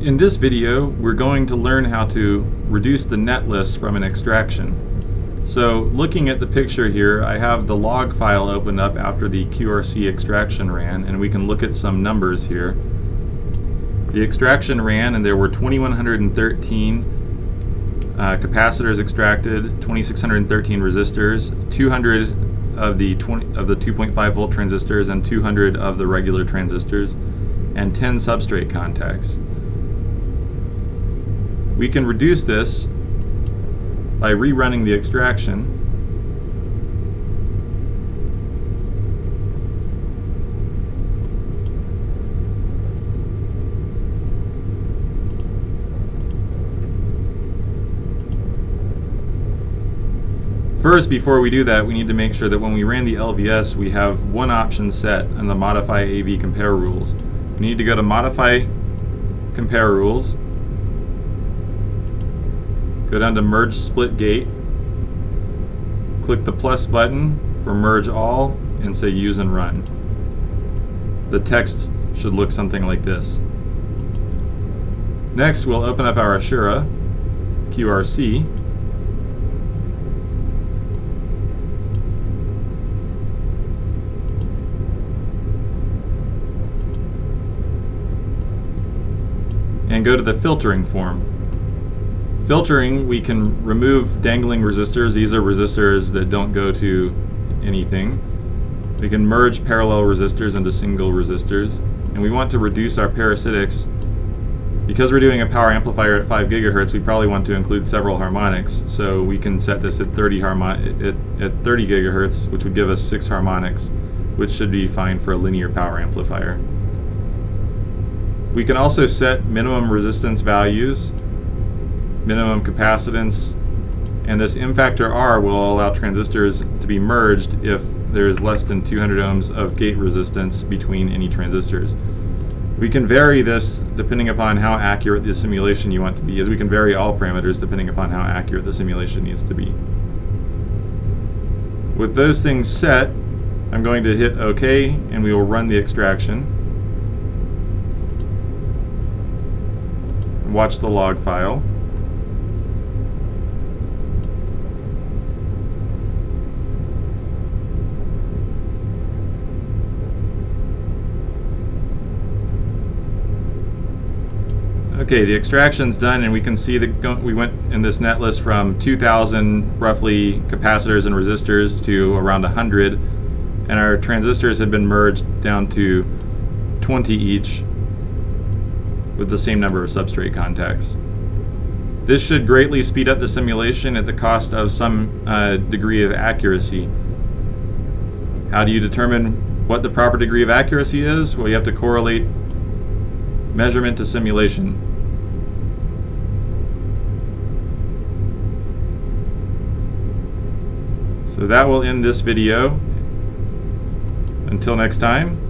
In this video, we're going to learn how to reduce the net list from an extraction. So looking at the picture here, I have the log file opened up after the QRC extraction ran, and we can look at some numbers here. The extraction ran and there were 2113 uh, capacitors extracted, 2613 resistors, 200 of the 20 of the 2.5 volt transistors and 200 of the regular transistors, and 10 substrate contacts. We can reduce this by rerunning the extraction First, before we do that, we need to make sure that when we ran the LVS, we have one option set in the Modify AV Compare Rules. We need to go to Modify Compare Rules, go down to Merge Split Gate, click the plus button for Merge All, and say Use and Run. The text should look something like this. Next, we'll open up our Assura QRC and go to the filtering form. Filtering, we can remove dangling resistors. These are resistors that don't go to anything. We can merge parallel resistors into single resistors. And we want to reduce our parasitics. Because we're doing a power amplifier at 5 gigahertz, we probably want to include several harmonics. So we can set this at 30 harmon at, at 30 gigahertz, which would give us 6 harmonics, which should be fine for a linear power amplifier. We can also set minimum resistance values, minimum capacitance, and this M factor R will allow transistors to be merged if there is less than 200 ohms of gate resistance between any transistors. We can vary this depending upon how accurate the simulation you want to be, as we can vary all parameters depending upon how accurate the simulation needs to be. With those things set, I'm going to hit OK and we will run the extraction. watch the log file. Okay, the extraction's done and we can see that we went in this net list from 2,000 roughly capacitors and resistors to around 100 and our transistors have been merged down to 20 each with the same number of substrate contacts. This should greatly speed up the simulation at the cost of some uh, degree of accuracy. How do you determine what the proper degree of accuracy is? Well, you have to correlate measurement to simulation. So that will end this video. Until next time,